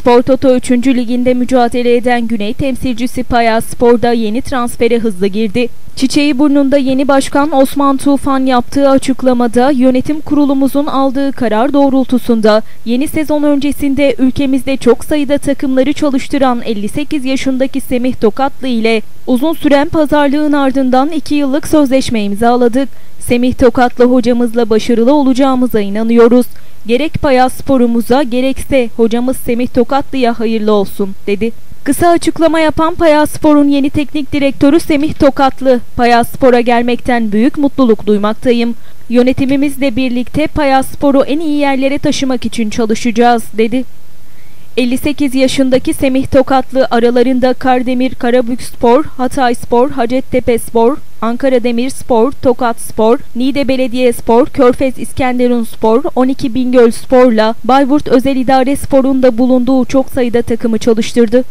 Spor Toto 3. liginde mücadele eden Güney temsilcisi Payas Spor'da yeni transfere hızlı girdi. Çiçeği burnunda yeni başkan Osman Tufan yaptığı açıklamada yönetim kurulumuzun aldığı karar doğrultusunda yeni sezon öncesinde ülkemizde çok sayıda takımları çalıştıran 58 yaşındaki Semih Tokatlı ile uzun süren pazarlığın ardından 2 yıllık sözleşme imzaladık. Semih Tokatlı hocamızla başarılı olacağımıza inanıyoruz. Gerek Payas sporumuza gerekse hocamız Semih Tokatlı'ya hayırlı olsun dedi. Kısa açıklama yapan Payas Spor'un yeni teknik direktörü Semih Tokatlı, Payas Spor'a gelmekten büyük mutluluk duymaktayım. Yönetimimizle birlikte Payas Spor'u en iyi yerlere taşımak için çalışacağız dedi. 58 yaşındaki Semih Tokatlı aralarında Kardemir Karabük Spor, Hatay Spor, Hacettepe Spor, Ankara Demir Spor, Tokat Spor, Niğde Belediye Spor, Körfez İskenderun Spor, 12 Bingöl Spor'la Bayburt Özel İdare Spor'un da bulunduğu çok sayıda takımı çalıştırdı.